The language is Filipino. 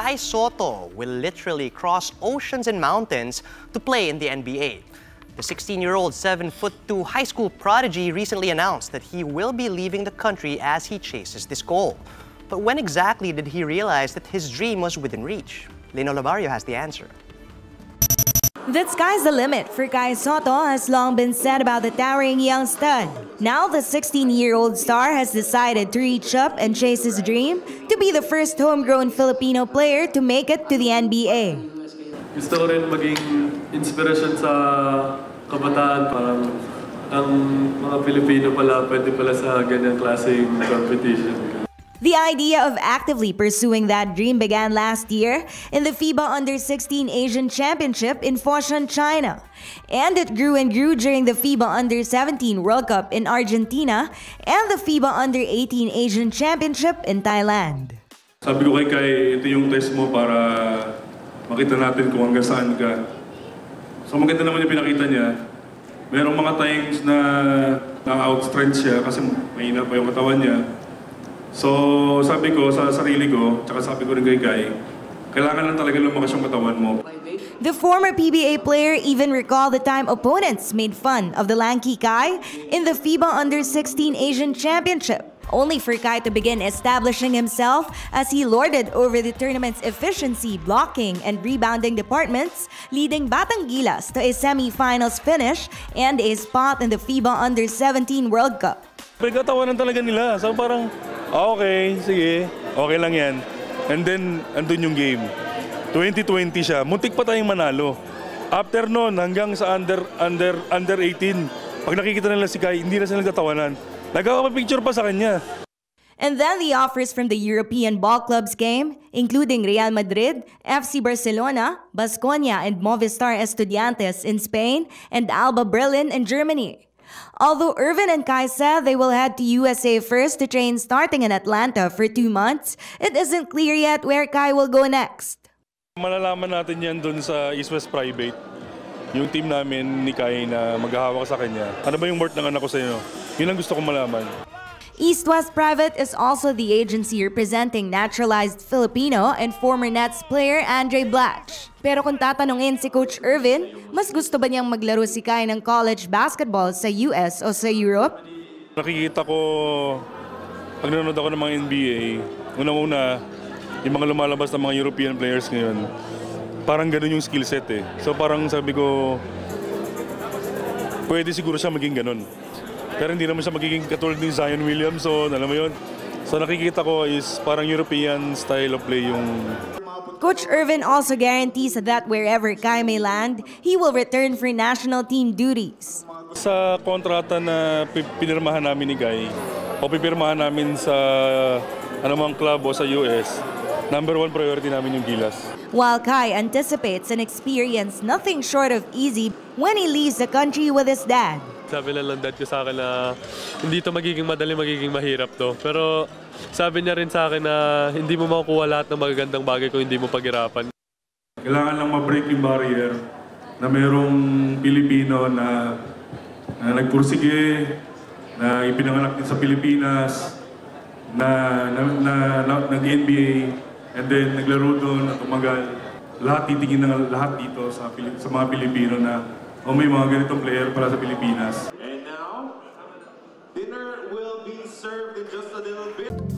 Kai Soto will literally cross oceans and mountains to play in the NBA. The 16-year-old 7'2 high school prodigy recently announced that he will be leaving the country as he chases this goal. But when exactly did he realize that his dream was within reach? Lino Lavario has the answer. The sky's the limit for Kai Soto has long been said about the towering young stud. Now the 16-year-old star has decided to reach up and chase his dream to be the first homegrown Filipino player to make it to the NBA. Gusto ko rin maging inspirasyon sa kabataan. Parang ang mga Pilipino pala pwede pala sa ganyang klaseng competition. The idea of actively pursuing that dream began last year in the FIBA Under-16 Asian Championship in Foshan, China. And it grew and grew during the FIBA Under-17 World Cup in Argentina and the FIBA Under-18 Asian Championship in Thailand. Sabi ko kay Kai, ito yung test mo para makita natin kung hanggang saan ka. So maganda naman yung pinakita niya. Merong mga times na na-outstrength siya kasi mahina pa yung katawan niya. So, sabi ko sa sarili ko, tsaka sabi ko rin kay Guy, kailangan lang talaga lumakas yung katawan mo. The former PBA player even recalled the time opponents made fun of the lanky Kai in the FIBA Under-16 Asian Championship, only for Kai to begin establishing himself as he lorded over the tournament's efficiency, blocking, and rebounding departments, leading Batangilas to a semi-finals finish and a spot in the FIBA Under-17 World Cup. Pinagkatawanan talaga nila. So parang, okay, sige, okay lang yan. And then, andun yung game. 2020 siya. Muntik pa tayong manalo. After nun, hanggang sa under, under, under 18, pag nakikita nila si Kai, hindi na sila nagtatawanan. Nagkakapapicture pa sa kanya. And then the offers from the European ball clubs came, including Real Madrid, FC Barcelona, Basconia, and Movistar Estudiantes in Spain, and Alba Berlin in Germany. Although Irvin and Kai said they will head to USA first to train starting in Atlanta for two months, it isn't clear yet where Kai will go next. Malalaman natin yan dun sa East West Private. Yung team namin ni Kai na maghahawak sa kanya. Ano ba yung worth ng anak ko sa inyo? Yun ang gusto kong malaman. East West Private is also the agency representing naturalized Filipino and former Nets player Andre Blatch. Pero kung tatanungin si Coach Irvin, mas gusto ba niyang maglaro si Kai ng college basketball sa US o sa Europe? Nakikita ko, pag nanonood ako ng mga NBA, una-una, yung mga lumalabas ng mga European players ngayon, parang ganun yung skill set eh. So parang sabi ko, pwede siguro siya maging ganun. Pero hindi naman siya magiging katulad ni Zion Williamson, alam mo yun? So nakikita ko is parang European style of play yung Coach Irvin also guarantees that wherever Kai may land, he will return for national team duties. Sa kontrata na pi- pinirmahan namin ni Guy, o pipirmahan namin sa anumang club o sa US, number one priority namin yung Gilas. While Kai anticipates an experience nothing short of easy when he leaves the country with his dad. Sabi lang ng dad ko sa akin na hindi to magiging madali, magiging mahirap to. Pero sabi niya rin sa akin na hindi mo makukuha lahat ng magagandang bagay kung hindi mo paghirapan. Kailangan lang ma-break yung barrier na mayroong Pilipino na, na nagpursige, na ipinanganak din sa Pilipinas, na, na, na, na nag-NBA, and then naglaro doon at umagal. Lahat titingin ng lahat dito sa, sa mga Pilipino na o may mga ganitong player para sa Pilipinas. And now, dinner will be served in just a little bit.